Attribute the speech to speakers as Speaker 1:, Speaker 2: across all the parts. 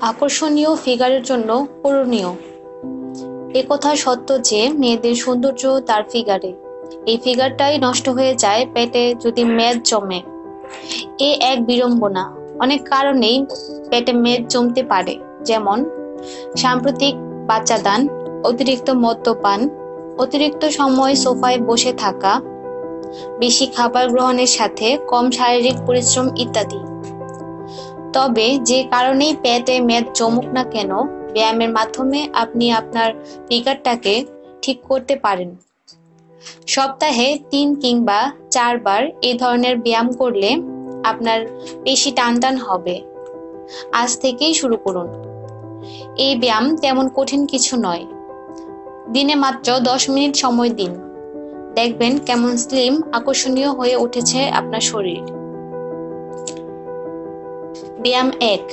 Speaker 1: আকর্ষণীয় ফিগারের জন্য করণীয়। একথা সত্য যে মেয়েদের সৌন্দর্য তার ফিগারে। এই ফিগারটাই নষ্ট হয়ে যায় পেটে যদি মেদ জমে। এ এক বিড়ম্বনা। অনেক কারণেই পেটে মেদ জমতে পারে। যেমন, সাম্প্রতিক বাচ্চাদান, অতিরিক্ত মদ্যপান, অতিরিক্ত সময় সোফায় বসে থাকা, বেশি খাবার গ্রহণের সাথে কম শারীরিক পরিশ্রম ইত্যাদি। তবে যে কারণেই পেটে মেদ জমুক না কেন, ব্যায়ামের মাধ্যমে আপনি আপনার ফিগারটাকে ঠিক করতে পারেন। সপ্তাহে তিন কিংবা চারবার এই ধরনের ব্যায়াম করলে আপনার পেশি টান টান হবে। আজ থেকেই শুরু করুন। এই ব্যায়াম তেমন কঠিন কিছু নয়। দিনে মাত্র দশ মিনিট সময় দিন। দেখবেন কেমন স্লিম, আকর্ষণীয় হয়ে উঠেছে আপনার শরীর। ব্যায়াম এক।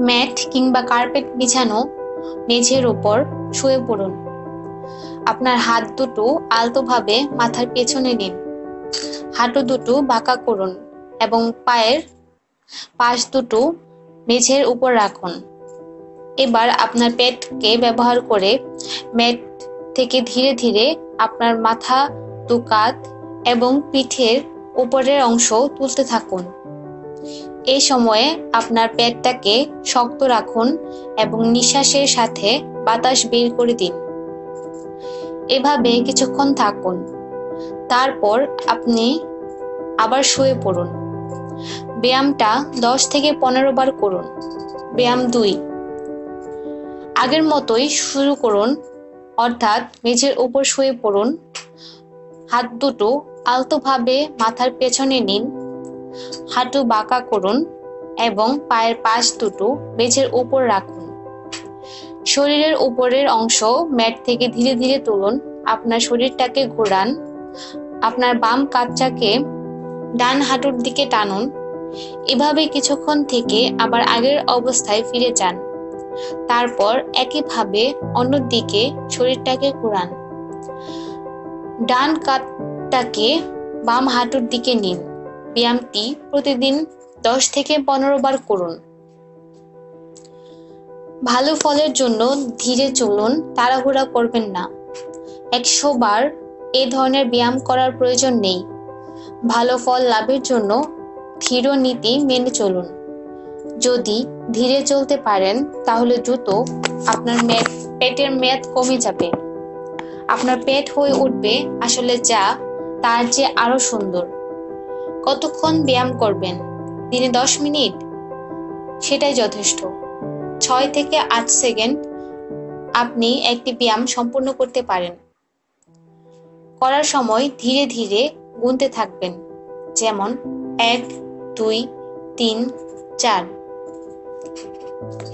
Speaker 1: ম্যাট কিংবা কার্পেট বিছানো, মেঝের উপর শুয়ে পড়ুন। আপনার হাত দুটো আলতোভাবে মাথার পেছনে নিন। হাঁটু দুটো বাঁকা করুন এবং পায়ের পাশ দুটো মেঝের উপর রাখুন। এবার আপনার পেটকে ব্যবহার করে ম্যাট থেকে ধীরে ধীরে আপনার মাথা, দু কাঁধ এবং পিঠের উপরের অংশ তুলতে থাকুন। এই সময়ে আপনার পেটটাকে শক্ত রাখুন এবং নিঃশ্বাসের সাথে বাতাস বের করে দিন। এভাবে কিছুক্ষণ থাকুন। তারপর আপনি আবার শুয়ে পড়ুন। ব্যায়ামটা দশ থেকে পনেরো বার করুন। ব্যায়াম দুই। আগের মতোই শুরু করুন, অর্থাৎ মেঝের উপর শুয়ে পড়ুন। হাত দুটো আলতোভাবে মাথার পেছনে নিন। হাঁটু বাঁকা করুন এবং পায়ের পাশ দুটো মেঝের উপর রাখুন। শরীরের উপরের অংশ ম্যাট থেকে ধীরে ধীরে তুলুন। আপনার শরীরটাকে ঘোরান। আপনার বাম কাঁধটাকে ডান হাঁটুর দিকে টানুন। এভাবে কিছুক্ষণ থেকে আবার আগের অবস্থায় ফিরে যান। তারপর একইভাবে অন্যদিকে শরীরটাকে ঘোরান। ডান কাঁধটাকে বাম হাঁটুর দিকে নিন। ব্যায়ামটি প্রতিদিন দশ থেকে পনেরো বার করুন। ভালো ফলের জন্য ধীরে চলুন, তাড়াহুড়া করবেন না। একশো বার এ ধরনের ব্যায়াম করার প্রয়োজন নেই। ভালো ফল লাভের জন্য ধীর নীতি মেনে চলুন। যদি ধীরে চলতে পারেন, তাহলে দ্রুত আপনার পেটের মেদ কমে যাবে। আপনার পেট হয়ে উঠবে আসলে যা, তার চেয়ে আরও সুন্দর। কতক্ষণ ব্যায়াম করবেন? দিনে দশ মিনিট? সেটাই যথেষ্ট। ছয় থেকে আট সেকেন্ড আপনি একটি ব্যায়াম সম্পূর্ণ করতে পারেন। করার সময় ধীরে ধীরে গুনতে থাকবেন। যেমন এক, দুই, তিন, চার।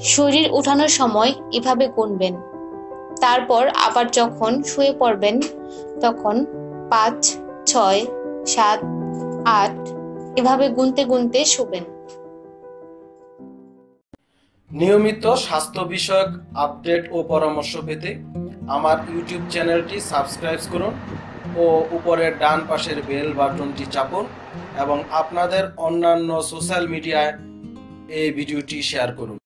Speaker 1: শরীর উঠানোর সময় এভাবে গুনবেন। তারপর আবার যখন শুয়ে পড়বেন, তখন পাঁচ, ছয়, সাত আট, এভাবে গুনতে গুনতে শুবেন।
Speaker 2: নিয়মিত স্বাস্থ্য বিষয়ক আপডেট ও পরামর্শ পেতে আমার ইউটিউব চ্যানেলটি সাবস্ক্রাইব করুন ও উপরের ডান পাশের বেল বাটনটি চাপুন এবং আপনাদের অন্যান্য সোশ্যাল মিডিয়ায় এই ভিডিওটি শেয়ার করুন।